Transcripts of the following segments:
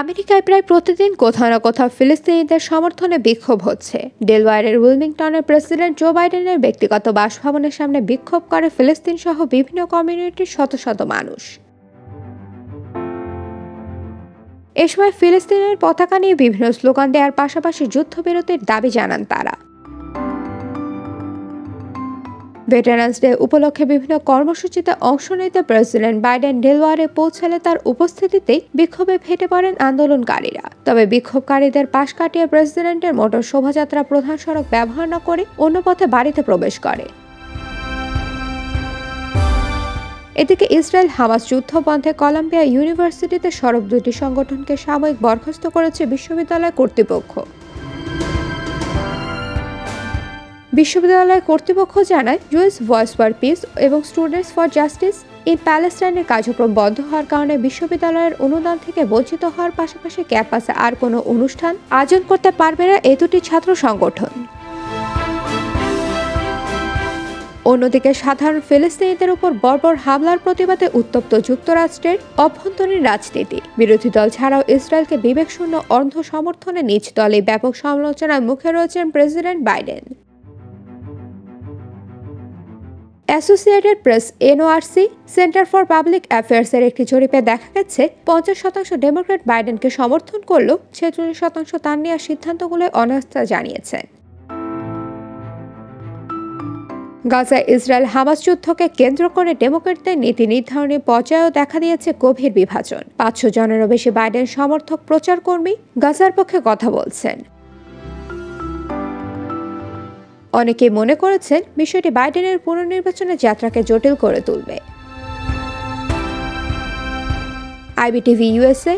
আমেরিকায় প্রায় প্রতিদিন কোথাও না কোথাও ফিলিস্তিনিদের সমর্থনে বিক্ষোভ হচ্ছে। ডেলওয়ারের উইলমিংটনের প্রেসিডেন্ট জো বাইডেনের ব্যক্তিগত বাসভবনের সামনে বিক্ষোভ করে ফিলিস্তিন সহ বিভিন্ন কমিউনিটির শত শত মানুষ। এ সময় ফিলিস্তিনের পতাকা নিয়ে বিভিন্ন স্লোগান দেওয়ার পাশাপাশি যুদ্ধবিরতির দাবি জানান তারা। ভেটারান্স ডে উপলক্ষে বিভিন্ন কর্মসূচিতে অংশ নিতে প্রেসিডেন্ট বাইডেন ডেলওয়ারে পৌঁছালে তার উপস্থিতিতেই বিক্ষোভে ফেটে পড়েন আন্দোলনকারীরা। তবে বিক্ষোভকারীদের পাশ কাটিয়ে প্রেসিডেন্টের মোটর শোভাযাত্রা প্রধান সড়ক ব্যবহার না করে অন্য পথে বাড়িতে প্রবেশ করে। এদিকে ইসরায়েল হামাস যুদ্ধ বন্ধে কলম্বিয়া ইউনিভার্সিটিতে সড়ক দুটি সংগঠনকে সাময়িক বরখাস্ত করেছে বিশ্ববিদ্যালয় কর্তৃপক্ষ। বিশ্ববিদ্যালয় কর্তৃপক্ষ জানায় ইউএস ভয়েস ফর পিস এবং স্টুডেন্টস ফর জাস্টিস ইন প্যালেস্টাইনের কার্যক্রম বন্ধ হওয়ার কারণে বিশ্ববিদ্যালয়ের অনুদান থেকে বঞ্চিত হওয়ার পাশাপাশি ক্যাম্পাসে আর কোনো অনুষ্ঠান আয়োজন করতে পারবে না এ দুটি ছাত্র সংগঠন। অন্যদিকে সাধারণ ফিলিস্তিনিদের উপর বর্বর হামলার প্রতিবাদে উত্তপ্ত যুক্তরাষ্ট্রের অভ্যন্তরীণ রাজনীতি। বিরোধী দল ছাড়াও ইসরায়েলকে বিবেকশূন্য অর্ধ সমর্থনে নিজ দলে ব্যাপক সমালোচনার মুখে রয়েছেন president Biden. Associated Press NORC, centre for public অ্যাফেয়ার্সের একটি জরিপে দেখা গেছে, পঞ্চাশ শতাংশ ডেমোক্রেট বাইডেনকে সমর্থন করলেও ছেচল্লিশ শতাংশ তার নেওয়ার সিদ্ধান্তগুলোয় অনাস্থা জানিয়েছে। গাজায় ইসরায়েল হামাস যুদ্ধকে কেন্দ্র করে ডেমোক্রেটদের নীতি নির্ধারণী পর্যায়েও দেখা দিয়েছে গভীর বিভাজন। পাঁচশো জনেরও বেশি বাইডেন সমর্থক প্রচারকর্মী গাজার পক্ষে কথা বলছেন। অনেকেই মনে করেছেন বিষয়টি বাইডেনের পুনর্নির্বাচনের যাত্রাকে জটিল করে তুলবে। IBTV USA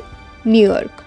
New York.